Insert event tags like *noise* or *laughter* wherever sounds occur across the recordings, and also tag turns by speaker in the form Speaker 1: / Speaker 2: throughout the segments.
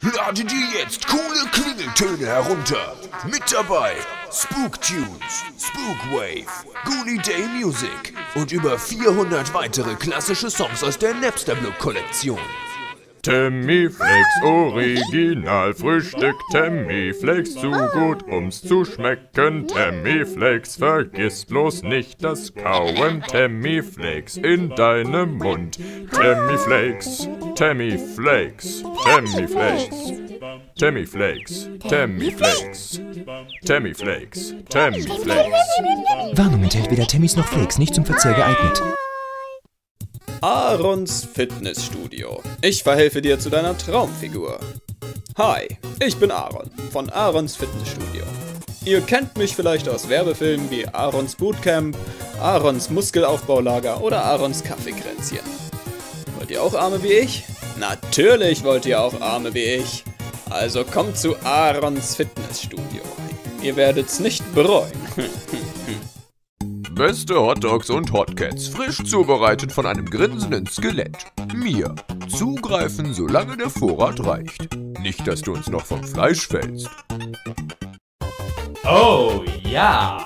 Speaker 1: Lade dir jetzt coole Klingeltöne herunter. Mit dabei Spooktunes, Spookwave, Goonie Day Music und über 400 weitere klassische Songs aus der Napster Block Kollektion.
Speaker 2: Temmiflex Original. Frühstück Temmiflex zu gut ums zu schmecken. Temmiflex vergiss bloß nicht das Kauen. Temmiflex in deinem Mund. Temmiflex Temmiflex Temmiflex Temmiflex Temmiflex Temmiflex Temmiflex
Speaker 3: Warnung enthält weder Temmys noch Flakes, nicht zum Verzehr geeignet.
Speaker 4: Aarons Fitnessstudio. Ich verhelfe dir zu deiner Traumfigur. Hi, ich bin Aaron von Aarons Fitnessstudio. Ihr kennt mich vielleicht aus Werbefilmen wie Aarons Bootcamp, Aarons Muskelaufbaulager oder Aarons Kaffeekränzchen. Wollt ihr auch Arme wie ich? Natürlich wollt ihr auch Arme wie ich. Also kommt zu Aarons Fitnessstudio. Ihr werdet's nicht bereuen.
Speaker 1: Beste Hotdogs und Hotcats, frisch zubereitet von einem grinsenden Skelett. Mir. Zugreifen, solange der Vorrat reicht. Nicht, dass du uns noch vom Fleisch fällst.
Speaker 5: Oh ja!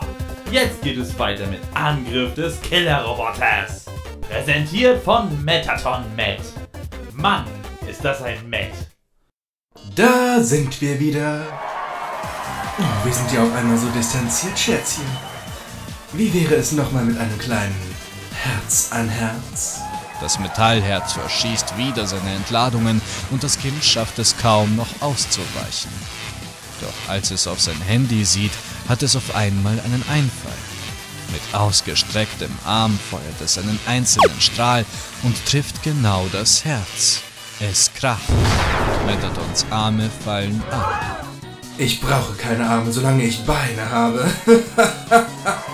Speaker 5: Jetzt geht es weiter mit Angriff des Killerroboters. Präsentiert von Metaton Met. Mann, ist das ein Met.
Speaker 6: Da sind wir wieder. Oh, wir sind ja auf einmal so distanziert, Schätzchen. Wie wäre es nochmal mit einem kleinen Herz an Herz?
Speaker 7: Das Metallherz verschießt wieder seine Entladungen und das Kind schafft es kaum noch auszuweichen. Doch als es auf sein Handy sieht, hat es auf einmal einen Einfall. Mit ausgestrecktem Arm feuert es einen einzelnen Strahl und trifft genau das Herz. Es kracht. Metatons Arme fallen ab.
Speaker 6: Ich brauche keine Arme, solange ich Beine habe. *laughs*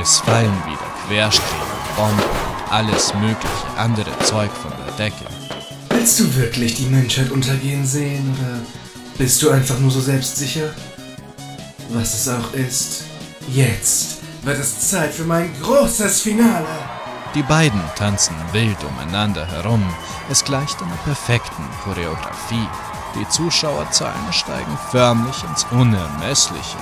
Speaker 7: Es fallen wieder Querstreben, Bomben, alles mögliche andere Zeug von der Decke.
Speaker 6: Willst du wirklich die Menschheit untergehen sehen oder bist du einfach nur so selbstsicher? Was es auch ist, jetzt wird es Zeit für mein großes Finale.
Speaker 7: Die beiden tanzen wild umeinander herum. Es gleicht einer perfekten Choreografie. Die Zuschauerzahlen steigen förmlich ins Unermessliche.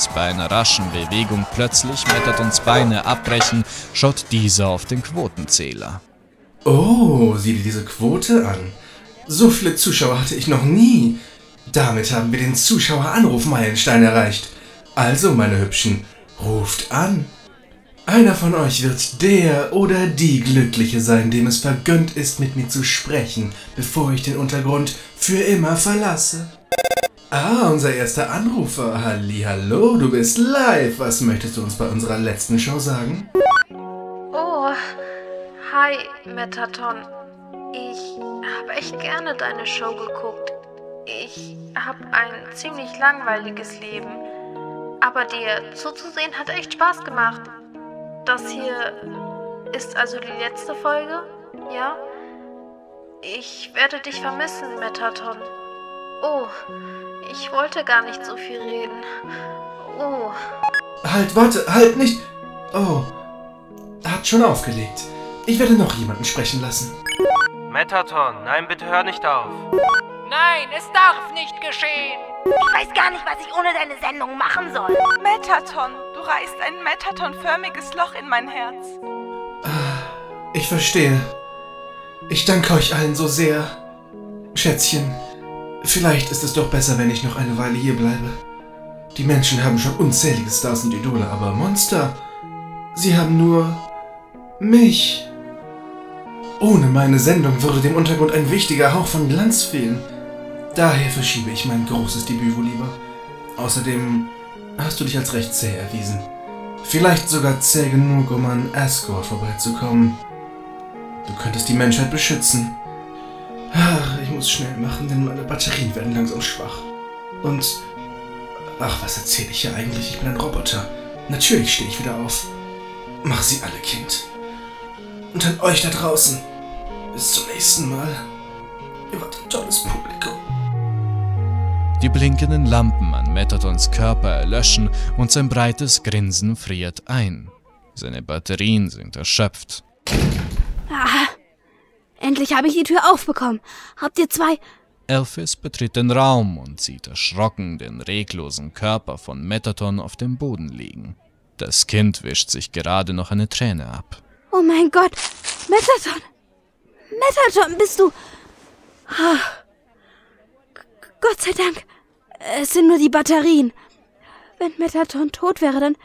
Speaker 7: Als bei einer raschen Bewegung plötzlich Metatons Beine abbrechen, schaut dieser auf den Quotenzähler.
Speaker 6: Oh, sieh dir diese Quote an. So viele Zuschauer hatte ich noch nie. Damit haben wir den Zuschaueranruf-Meilenstein erreicht. Also, meine Hübschen, ruft an. Einer von euch wird der oder die Glückliche sein, dem es vergönnt ist, mit mir zu sprechen, bevor ich den Untergrund für immer verlasse. Ah, unser erster Anrufer. Hallo, du bist live. Was möchtest du uns bei unserer letzten Show sagen?
Speaker 8: Oh, hi, Metaton. Ich habe echt gerne deine Show geguckt. Ich habe ein ziemlich langweiliges Leben. Aber dir zuzusehen hat echt Spaß gemacht. Das hier ist also die letzte Folge, ja? Ich werde dich vermissen, Metaton. Oh, ich wollte gar nicht so viel reden. Oh.
Speaker 6: Halt, warte, halt nicht. Oh, hat schon aufgelegt. Ich werde noch jemanden sprechen lassen.
Speaker 9: Metaton, nein, bitte hör nicht auf.
Speaker 10: Nein, es darf nicht geschehen.
Speaker 11: Ich weiß gar nicht, was ich ohne deine Sendung machen soll.
Speaker 12: Metaton, du reißt ein Metaton-förmiges Loch in mein Herz.
Speaker 6: Ich verstehe. Ich danke euch allen so sehr. Schätzchen, vielleicht ist es doch besser, wenn ich noch eine Weile hier bleibe. Die Menschen haben schon unzählige Stars und Idole, aber Monster, sie haben nur mich. Ohne meine Sendung würde dem Untergrund ein wichtiger Hauch von Glanz fehlen. Daher verschiebe ich mein großes Debüt wohl lieber. Außerdem hast du dich als recht zäh erwiesen. Vielleicht sogar zäh genug, um an Asgore vorbeizukommen. Du könntest die Menschheit beschützen. Ach, ich muss schnell machen, denn meine Batterien werden langsam schwach. Und... Ach, was erzähle ich hier eigentlich? Ich bin ein Roboter. Natürlich stehe ich wieder auf. Mach sie alle, Kind. Und an euch da draußen. Bis zum nächsten Mal. Ihr wart ein tolles Publikum.
Speaker 7: Die blinkenden Lampen an Metatons Körper erlöschen und sein breites Grinsen friert ein. Seine Batterien sind erschöpft.
Speaker 11: Ah, endlich habe ich die Tür aufbekommen. Habt ihr zwei
Speaker 7: Elphys betritt den Raum und sieht erschrocken den reglosen Körper von Metaton auf dem Boden liegen. Das Kind wischt sich gerade noch eine Träne ab.
Speaker 13: Oh mein Gott! Metaton! Metaton, bist du. Ah. Gott sei Dank. Es sind nur die Batterien. Wenn Metaton tot wäre, dann.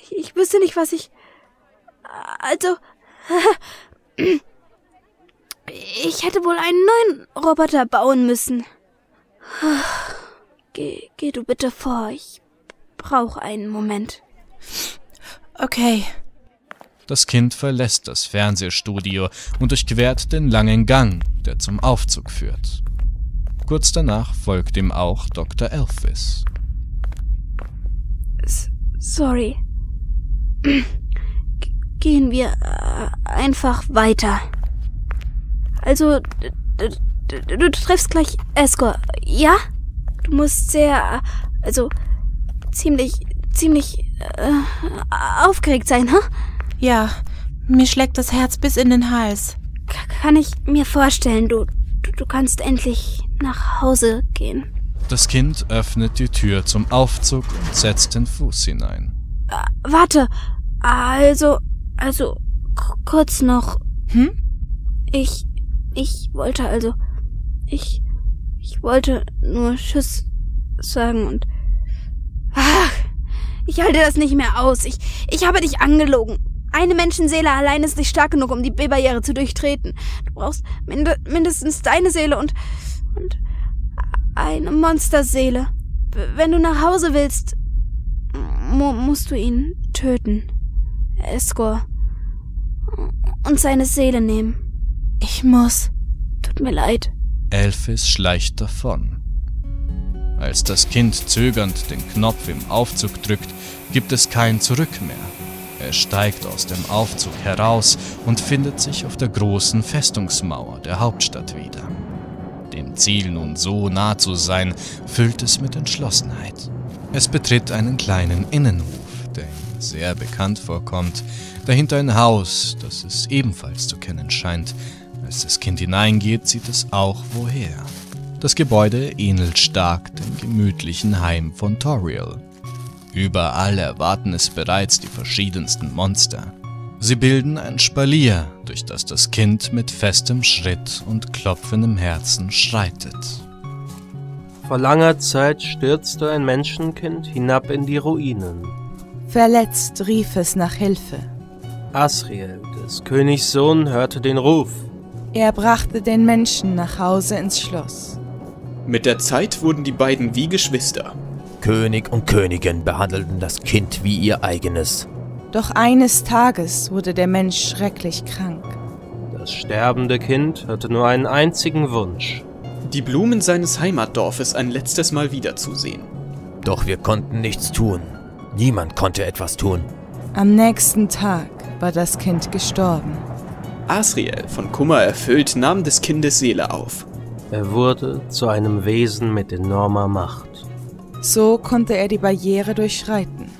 Speaker 13: Ich, ich wüsste nicht, was ich. Also. *laughs* Ich hätte wohl einen neuen Roboter bauen müssen. Geh, geh du bitte vor. Ich brauche einen Moment.
Speaker 14: Okay.
Speaker 7: Das Kind verlässt das Fernsehstudio und durchquert den langen Gang, der zum Aufzug führt. Kurz danach folgt ihm auch Dr. Elphys.
Speaker 13: S sorry. Gehen wir äh, einfach weiter. Also, du, du, du triffst gleich Escor, ja? Du musst sehr, also, ziemlich, ziemlich äh, aufgeregt sein, hm?
Speaker 14: Ja, mir schlägt das Herz bis in den Hals.
Speaker 13: K kann ich mir vorstellen, du, du, du kannst endlich nach Hause gehen.
Speaker 7: Das Kind öffnet die Tür zum Aufzug und setzt den Fuß hinein.
Speaker 13: Äh, warte, also, also, kurz noch.
Speaker 14: Hm?
Speaker 13: Ich, ich wollte also, ich, ich wollte nur Tschüss sagen und, ach, ich halte das nicht mehr aus. Ich, ich habe dich angelogen. Eine Menschenseele allein ist nicht stark genug, um die B-Barriere zu durchtreten. Du brauchst mind mindestens deine Seele und, und eine Monsterseele. Wenn du nach Hause willst, mu musst du ihn töten. Escor. Und seine Seele nehmen.
Speaker 14: Ich muss.
Speaker 13: Tut mir leid.
Speaker 7: Elphys schleicht davon. Als das Kind zögernd den Knopf im Aufzug drückt, gibt es kein Zurück mehr. Er steigt aus dem Aufzug heraus und findet sich auf der großen Festungsmauer der Hauptstadt wieder. Dem Ziel nun so nah zu sein, füllt es mit Entschlossenheit. Es betritt einen kleinen Innenhof, der ihm sehr bekannt vorkommt. Dahinter ein Haus, das es ebenfalls zu kennen scheint. Als das Kind hineingeht, sieht es auch woher. Das Gebäude ähnelt stark dem gemütlichen Heim von Toriel. Überall erwarten es bereits die verschiedensten Monster. Sie bilden ein Spalier, durch das das Kind mit festem Schritt und klopfendem Herzen schreitet.
Speaker 9: Vor langer Zeit stürzte ein Menschenkind hinab in die Ruinen.
Speaker 14: Verletzt rief es nach Hilfe.
Speaker 9: Asriel, des Königs Sohn, hörte den Ruf.
Speaker 14: Er brachte den Menschen nach Hause ins Schloss.
Speaker 4: Mit der Zeit wurden die beiden wie Geschwister.
Speaker 3: König und Königin behandelten das Kind wie ihr eigenes.
Speaker 14: Doch eines Tages wurde der Mensch schrecklich krank.
Speaker 9: Das sterbende Kind hatte nur einen einzigen Wunsch.
Speaker 4: Die Blumen seines Heimatdorfes ein letztes Mal wiederzusehen.
Speaker 3: Doch wir konnten nichts tun. Niemand konnte etwas tun.
Speaker 14: Am nächsten Tag war das Kind gestorben.
Speaker 4: Asriel, von Kummer erfüllt, nahm des Kindes Seele auf.
Speaker 9: Er wurde zu einem Wesen mit enormer Macht.
Speaker 14: So konnte er die Barriere durchschreiten.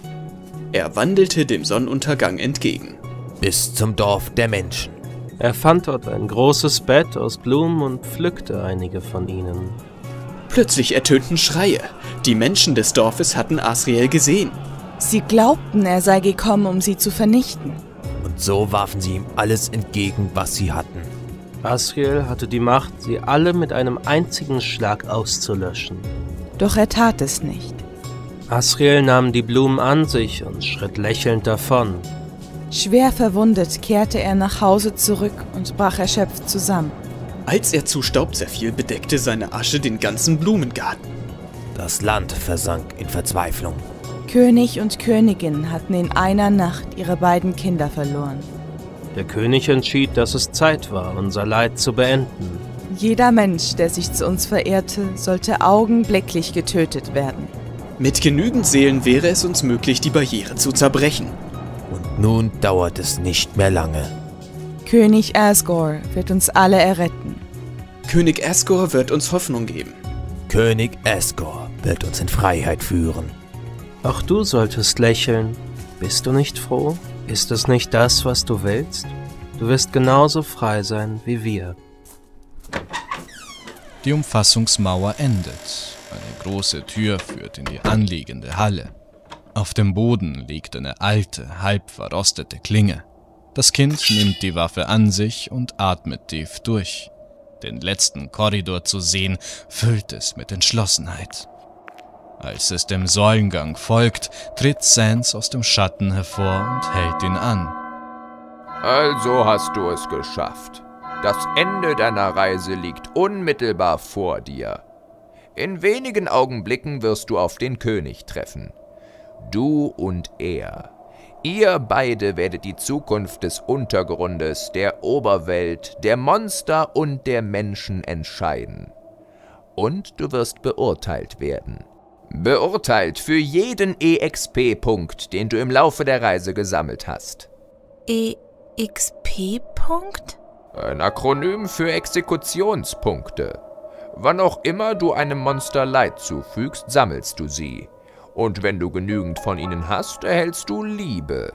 Speaker 4: Er wandelte dem Sonnenuntergang entgegen.
Speaker 3: Bis zum Dorf der Menschen.
Speaker 9: Er fand dort ein großes Bett aus Blumen und pflückte einige von ihnen.
Speaker 4: Plötzlich ertönten Schreie. Die Menschen des Dorfes hatten Asriel gesehen.
Speaker 14: Sie glaubten, er sei gekommen, um sie zu vernichten.
Speaker 3: So warfen sie ihm alles entgegen, was sie hatten.
Speaker 9: Asriel hatte die Macht, sie alle mit einem einzigen Schlag auszulöschen.
Speaker 14: Doch er tat es nicht.
Speaker 9: Asriel nahm die Blumen an sich und schritt lächelnd davon.
Speaker 14: Schwer verwundet kehrte er nach Hause zurück und brach erschöpft zusammen.
Speaker 4: Als er zu Staub zerfiel, bedeckte seine Asche den ganzen Blumengarten.
Speaker 3: Das Land versank in Verzweiflung.
Speaker 14: König und Königin hatten in einer Nacht ihre beiden Kinder verloren.
Speaker 9: Der König entschied, dass es Zeit war, unser Leid zu beenden.
Speaker 14: Jeder Mensch, der sich zu uns verehrte, sollte augenblicklich getötet werden.
Speaker 4: Mit genügend Seelen wäre es uns möglich, die Barriere zu zerbrechen.
Speaker 3: Und nun dauert es nicht mehr lange.
Speaker 14: König Asgore wird uns alle erretten.
Speaker 4: König Asgore wird uns Hoffnung geben.
Speaker 3: König Asgore wird uns in Freiheit führen.
Speaker 9: Auch du solltest lächeln. Bist du nicht froh? Ist es nicht das, was du willst? Du wirst genauso frei sein wie wir.
Speaker 7: Die Umfassungsmauer endet. Eine große Tür führt in die anliegende Halle. Auf dem Boden liegt eine alte, halb verrostete Klinge. Das Kind nimmt die Waffe an sich und atmet tief durch. Den letzten Korridor zu sehen, füllt es mit Entschlossenheit. Als es dem Säulengang folgt, tritt Sans aus dem Schatten hervor und hält ihn an.
Speaker 1: Also hast du es geschafft. Das Ende deiner Reise liegt unmittelbar vor dir. In wenigen Augenblicken wirst du auf den König treffen. Du und er. Ihr beide werdet die Zukunft des Untergrundes, der Oberwelt, der Monster und der Menschen entscheiden. Und du wirst beurteilt werden. Beurteilt für jeden EXP-Punkt, den du im Laufe der Reise gesammelt hast.
Speaker 13: EXP-Punkt?
Speaker 1: Ein Akronym für Exekutionspunkte. Wann auch immer du einem Monster Leid zufügst, sammelst du sie. Und wenn du genügend von ihnen hast, erhältst du Liebe.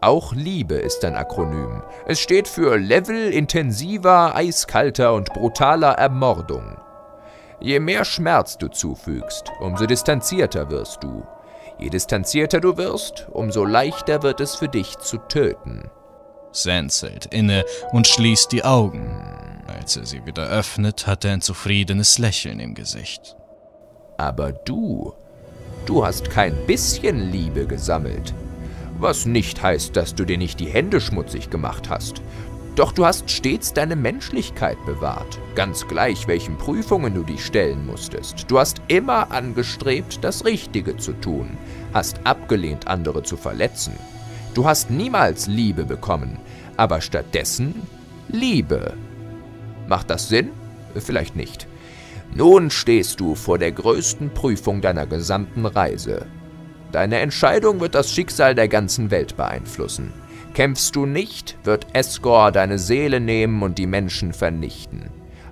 Speaker 1: Auch Liebe ist ein Akronym. Es steht für Level intensiver, eiskalter und brutaler Ermordung. Je mehr Schmerz du zufügst, umso distanzierter wirst du. Je distanzierter du wirst, umso leichter wird es für dich zu töten.
Speaker 7: Sans hält inne und schließt die Augen. Als er sie wieder öffnet, hat er ein zufriedenes Lächeln im Gesicht.
Speaker 1: Aber du, du hast kein bisschen Liebe gesammelt. Was nicht heißt, dass du dir nicht die Hände schmutzig gemacht hast. Doch du hast stets deine Menschlichkeit bewahrt, ganz gleich welchen Prüfungen du dich stellen musstest. Du hast immer angestrebt, das Richtige zu tun, hast abgelehnt, andere zu verletzen. Du hast niemals Liebe bekommen, aber stattdessen Liebe. Macht das Sinn? Vielleicht nicht. Nun stehst du vor der größten Prüfung deiner gesamten Reise. Deine Entscheidung wird das Schicksal der ganzen Welt beeinflussen. Kämpfst du nicht, wird Escor deine Seele nehmen und die Menschen vernichten.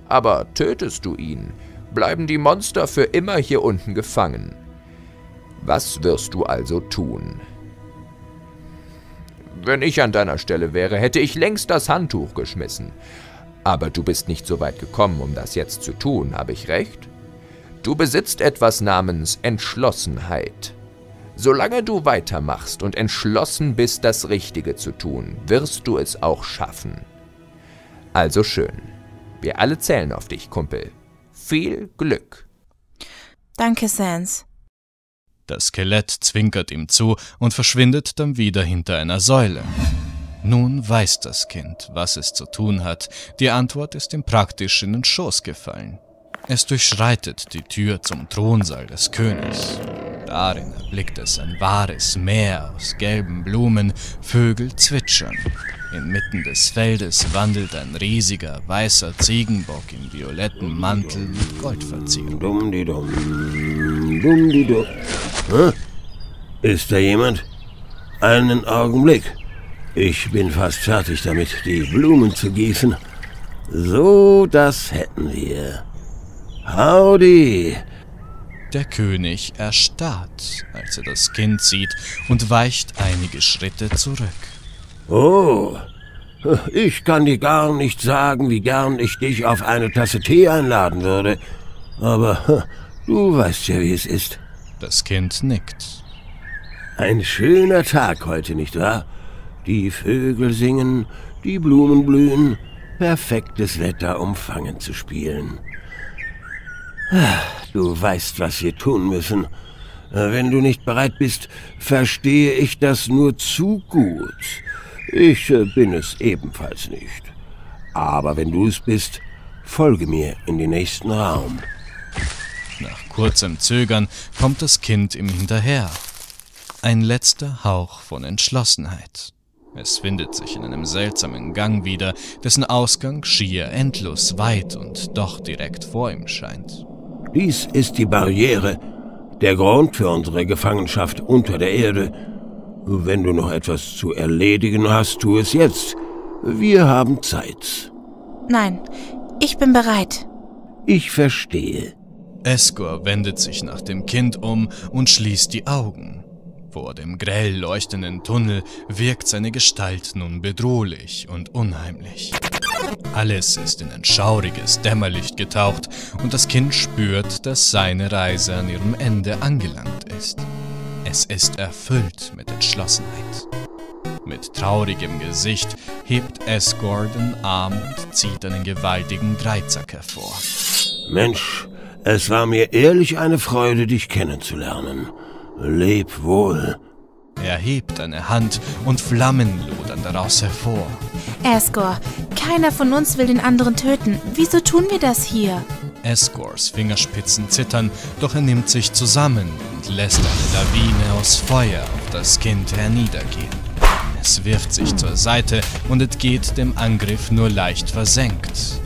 Speaker 1: Aber tötest du ihn, bleiben die Monster für immer hier unten gefangen. Was wirst du also tun? Wenn ich an deiner Stelle wäre, hätte ich längst das Handtuch geschmissen. Aber du bist nicht so weit gekommen, um das jetzt zu tun, habe ich recht? Du besitzt etwas namens Entschlossenheit. Solange du weitermachst und entschlossen bist, das Richtige zu tun, wirst du es auch schaffen. Also schön. Wir alle zählen auf dich, Kumpel. Viel Glück.
Speaker 14: Danke, Sans.
Speaker 7: Das Skelett zwinkert ihm zu und verschwindet dann wieder hinter einer Säule. Nun weiß das Kind, was es zu tun hat. Die Antwort ist ihm praktisch in den Schoß gefallen. Es durchschreitet die Tür zum Thronsaal des Königs. Darin erblickt es ein wahres Meer aus gelben Blumen, Vögel zwitschern. Inmitten des Feldes wandelt ein riesiger weißer Ziegenbock im violetten Mantel mit Goldverzierung.
Speaker 15: Dumm die. Hä? Ist da jemand? Einen Augenblick. Ich bin fast fertig damit, die Blumen zu gießen. So, das hätten wir. Howdy!
Speaker 7: Der König erstarrt, als er das Kind sieht und weicht einige Schritte zurück.
Speaker 15: Oh, ich kann dir gar nicht sagen, wie gern ich dich auf eine Tasse Tee einladen würde. Aber du weißt ja, wie es ist.
Speaker 7: Das Kind nickt.
Speaker 15: Ein schöner Tag heute, nicht wahr? Die Vögel singen, die Blumen blühen. Perfektes Wetter, um Fangen zu spielen. Du weißt, was wir tun müssen. Wenn du nicht bereit bist, verstehe ich das nur zu gut. Ich äh, bin es ebenfalls nicht. Aber wenn du es bist, folge mir in den nächsten Raum.
Speaker 7: Nach kurzem Zögern kommt das Kind ihm hinterher. Ein letzter Hauch von Entschlossenheit. Es findet sich in einem seltsamen Gang wieder, dessen Ausgang schier endlos weit und doch direkt vor ihm scheint.
Speaker 15: Dies ist die Barriere, der Grund für unsere Gefangenschaft unter der Erde. Wenn du noch etwas zu erledigen hast, tu es jetzt. Wir haben Zeit.
Speaker 14: Nein, ich bin bereit.
Speaker 15: Ich verstehe.
Speaker 7: Escor wendet sich nach dem Kind um und schließt die Augen. Vor dem grell leuchtenden Tunnel wirkt seine Gestalt nun bedrohlich und unheimlich. Alles ist in ein schauriges Dämmerlicht getaucht und das Kind spürt, dass seine Reise an ihrem Ende angelangt ist. Es ist erfüllt mit Entschlossenheit. Mit traurigem Gesicht hebt Esgor den Arm und zieht einen gewaltigen Dreizack hervor.
Speaker 15: Mensch, es war mir ehrlich eine Freude, dich kennenzulernen. Leb wohl.
Speaker 7: Er hebt eine Hand und Flammen lodern daraus hervor.
Speaker 16: Asgore, keiner von uns will den anderen töten. Wieso tun wir das hier?
Speaker 7: Esgors Fingerspitzen zittern, doch er nimmt sich zusammen und lässt eine Lawine aus Feuer auf das Kind herniedergehen. Es wirft sich zur Seite und entgeht dem Angriff nur leicht versenkt.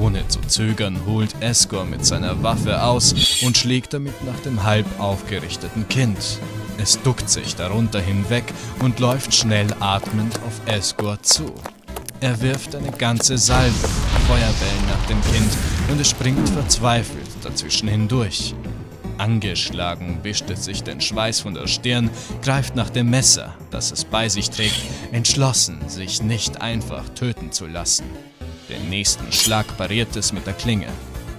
Speaker 7: Ohne zu zögern holt Esgor mit seiner Waffe aus und schlägt damit nach dem halb aufgerichteten Kind. Es duckt sich darunter hinweg und läuft schnell atmend auf Esgor zu. Er wirft eine ganze Salve Feuerbällen nach dem Kind und es springt verzweifelt dazwischen hindurch. Angeschlagen wischt es sich den Schweiß von der Stirn, greift nach dem Messer, das es bei sich trägt, entschlossen, sich nicht einfach töten zu lassen. Den nächsten Schlag pariert es mit der Klinge.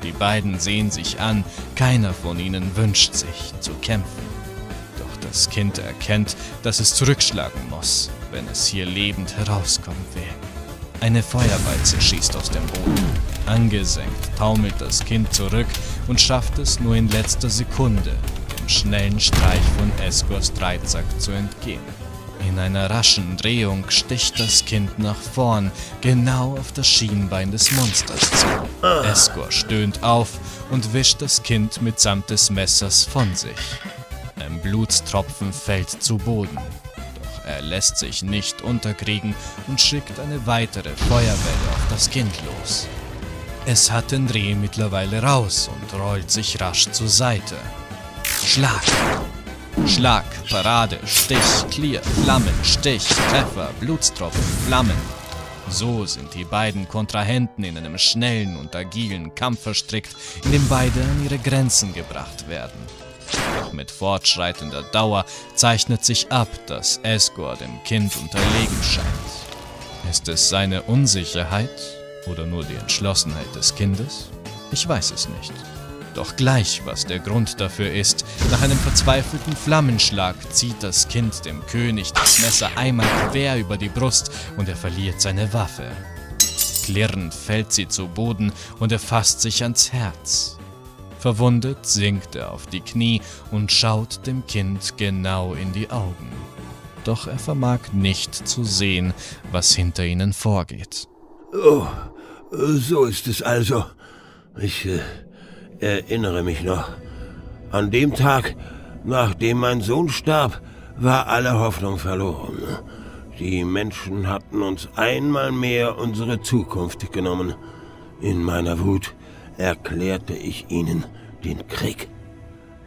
Speaker 7: Die beiden sehen sich an, keiner von ihnen wünscht sich zu kämpfen. Das Kind erkennt, dass es zurückschlagen muss, wenn es hier lebend herauskommen will. Eine Feuerwalze schießt aus dem Boden. Angesenkt taumelt das Kind zurück und schafft es nur in letzter Sekunde, dem schnellen Streich von Esgors Dreizack zu entgehen. In einer raschen Drehung sticht das Kind nach vorn, genau auf das Schienbein des Monsters zu. Esgor stöhnt auf und wischt das Kind mitsamt des Messers von sich. Blutstropfen fällt zu Boden. Doch er lässt sich nicht unterkriegen und schickt eine weitere Feuerwelle auf das Kind los. Es hat den Dreh mittlerweile raus und rollt sich rasch zur Seite. Schlag! Schlag, Parade, Stich, Clear, Flammen, Stich, Treffer, Blutstropfen, Flammen. So sind die beiden Kontrahenten in einem schnellen und agilen Kampf verstrickt, in dem beide an ihre Grenzen gebracht werden. Doch mit fortschreitender Dauer zeichnet sich ab, dass Esgor dem Kind unterlegen scheint. Ist es seine Unsicherheit oder nur die Entschlossenheit des Kindes? Ich weiß es nicht. Doch gleich, was der Grund dafür ist, nach einem verzweifelten Flammenschlag zieht das Kind dem König das Messer einmal quer über die Brust und er verliert seine Waffe. Klirrend fällt sie zu Boden und er fasst sich ans Herz. Verwundet sinkt er auf die Knie und schaut dem Kind genau in die Augen. Doch er vermag nicht zu sehen, was hinter ihnen vorgeht.
Speaker 15: Oh, so ist es also. Ich äh, erinnere mich noch. An dem Tag, nachdem mein Sohn starb, war alle Hoffnung verloren. Die Menschen hatten uns einmal mehr unsere Zukunft genommen. In meiner Wut erklärte ich ihnen den Krieg.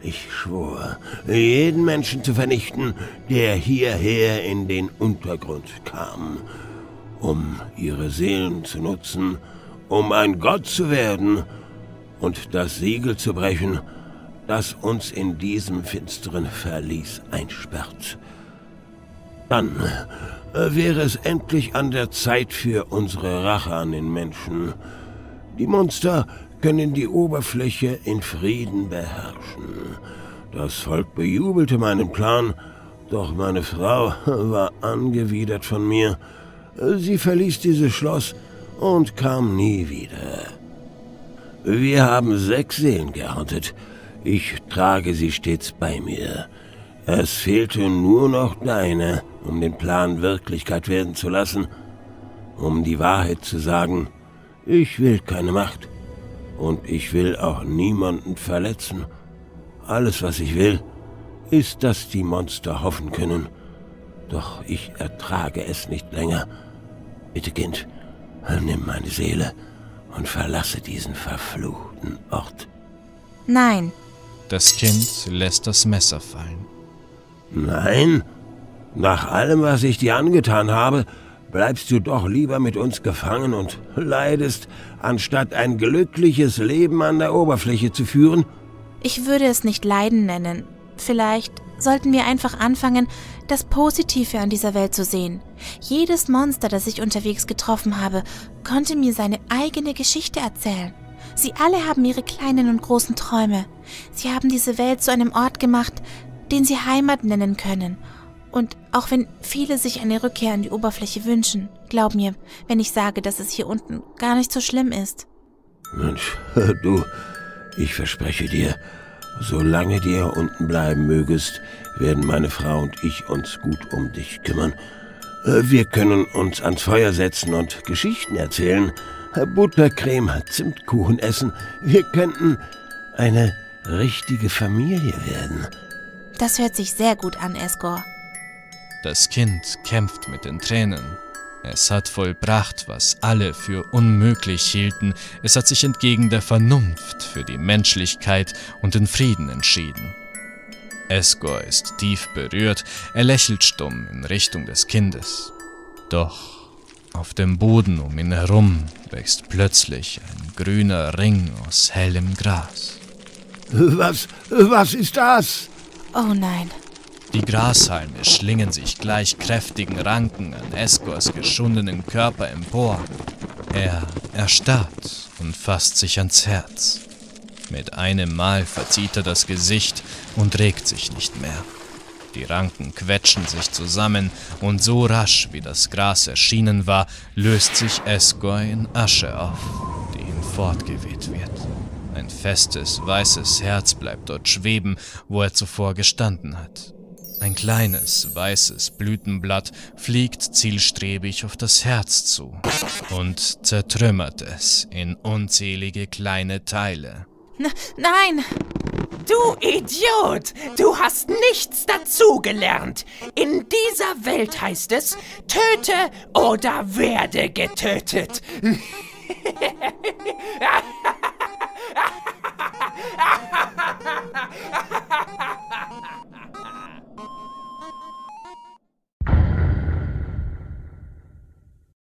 Speaker 15: Ich schwor, jeden Menschen zu vernichten, der hierher in den Untergrund kam, um ihre Seelen zu nutzen, um ein Gott zu werden und das Siegel zu brechen, das uns in diesem finsteren Verlies einsperrt. Dann äh, wäre es endlich an der Zeit für unsere Rache an den Menschen. Die Monster können die Oberfläche in Frieden beherrschen. Das Volk bejubelte meinen Plan, doch meine Frau *laughs* war angewidert von mir. Sie verließ dieses Schloss und kam nie wieder. Wir haben sechs Seelen geerntet. Ich trage sie stets bei mir. Es fehlte nur noch deine, um den Plan Wirklichkeit werden zu lassen. Um die Wahrheit zu sagen, ich will keine Macht. Und ich will auch niemanden verletzen. Alles, was ich will, ist, dass die Monster hoffen können. Doch ich ertrage es nicht länger. Bitte, Kind, nimm meine Seele und verlasse diesen verfluchten Ort.
Speaker 16: Nein.
Speaker 7: Das Kind lässt das Messer fallen.
Speaker 15: Nein? Nach allem, was ich dir angetan habe, bleibst du doch lieber mit uns gefangen und leidest, anstatt ein glückliches Leben an der Oberfläche zu führen?
Speaker 16: Ich würde es nicht Leiden nennen. Vielleicht sollten wir einfach anfangen, das Positive an dieser Welt zu sehen. Jedes Monster, das ich unterwegs getroffen habe, konnte mir seine eigene Geschichte erzählen. Sie alle haben ihre kleinen und großen Träume. Sie haben diese Welt zu einem Ort gemacht, den sie Heimat nennen können. Und auch wenn viele sich eine Rückkehr an die Oberfläche wünschen, glaub mir, wenn ich sage, dass es hier unten gar nicht so schlimm ist.
Speaker 15: Mensch, *laughs* du, ich verspreche dir, solange du hier unten bleiben mögest, werden meine Frau und ich uns gut um dich kümmern. Äh, Wir können uns ans Feuer setzen und Geschichten erzählen, Buttercreme, Zimtkuchen essen. Wir könnten eine richtige Familie werden.
Speaker 16: Das hört sich sehr gut an, Esgor.
Speaker 7: Das Kind kämpft mit den Tränen. Es hat vollbracht, was alle für unmöglich hielten. Es hat sich entgegen der Vernunft für die Menschlichkeit und den Frieden entschieden. Esgor ist tief berührt, er lächelt stumm in Richtung des Kindes. Doch auf dem Boden um ihn herum wächst plötzlich ein grüner Ring aus hellem Gras.
Speaker 15: Was, was ist das?
Speaker 16: Oh nein.
Speaker 7: Die Grashalme schlingen sich gleich kräftigen Ranken an Esgors geschundenen Körper empor. Er erstarrt und fasst sich ans Herz. Mit einem Mal verzieht er das Gesicht und regt sich nicht mehr. Die Ranken quetschen sich zusammen und so rasch wie das Gras erschienen war, löst sich Esgor in Asche auf, die ihn fortgeweht wird. Ein festes, weißes Herz bleibt dort schweben, wo er zuvor gestanden hat. Ein kleines, weißes Blütenblatt fliegt zielstrebig auf das Herz zu und zertrümmert es in unzählige kleine Teile.
Speaker 16: N nein!
Speaker 10: Du Idiot! Du hast nichts dazugelernt! In dieser Welt heißt es, töte oder werde getötet! *laughs*